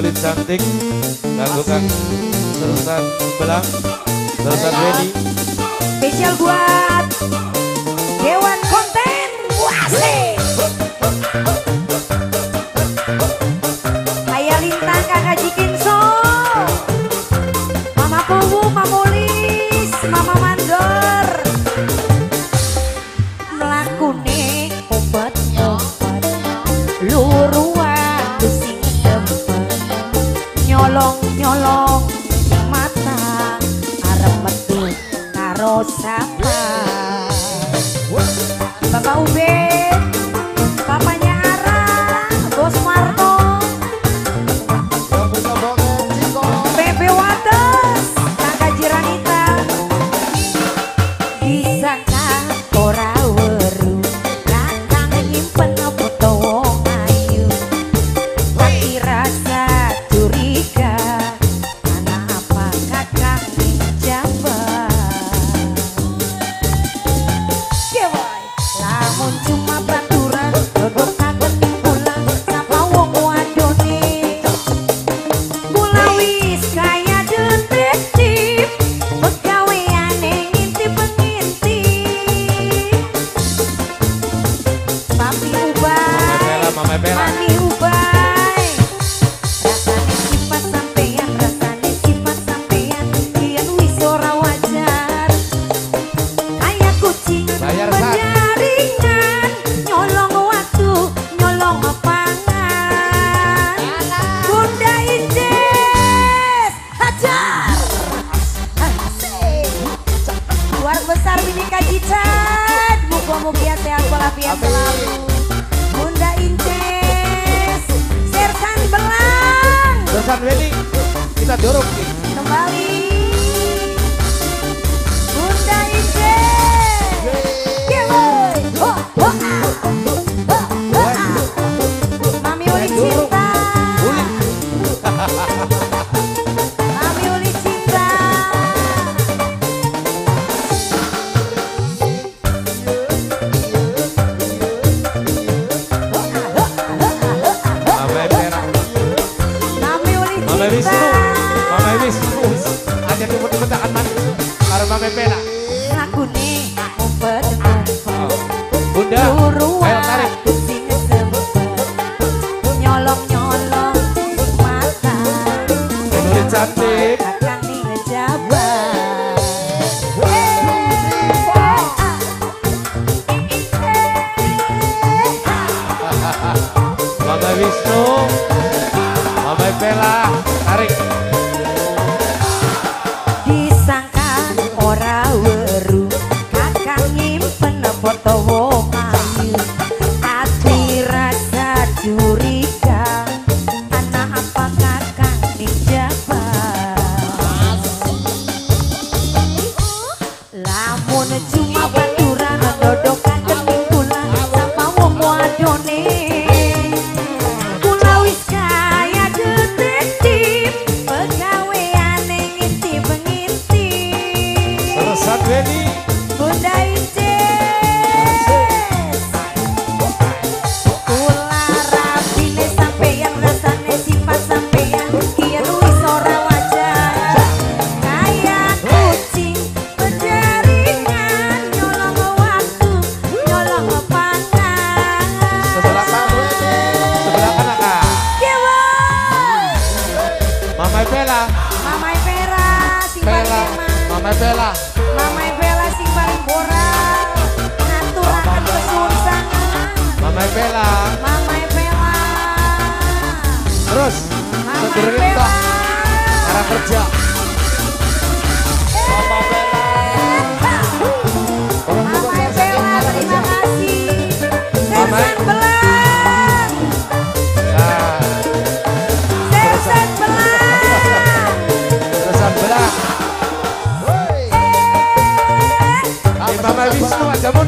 Sulit Cantik lakukan Terusan Belang Terusan ready. Spesial buat kolong mata arep metu karo sapa Don't mugia sehat ya, selalu. Pepe lah. Aku nih, aku pedang. Bunda. Bella. Mama Bella sing paling borak. Ngaturakan kesuun sangat. Mama Bella. Mama Bella. Terus. Mama Bella. Cara kerja.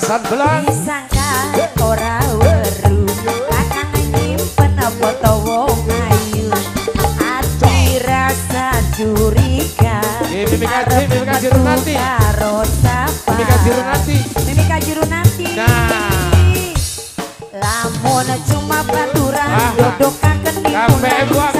Tersan belang. Disangka ora weru akan nyimpen foto wong ayu. Ati rasa curiga. Mimi Kaji, Mimi Kaji. Karo sapa. Mimi Kaji Runanti. Mimi Kaji Runanti. Nah. Lamun cuma baturan Ah. duduk kaken KPM buang.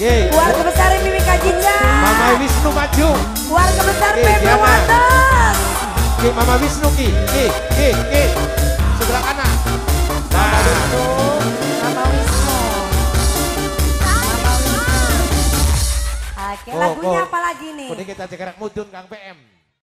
Oke. Keluarga besar Mimi Kajica Mama Wisnu maju. Keluarga besar Diana. Wonder Ki Mama Wisnu ki. Ki, ki, ki. Sebelah kanan. Nah. Mama Wisnu Mama Wisnu Oke, Oh, lagunya oh. apa lagi nih? Kemudian kita cekerak mudun Kang PM.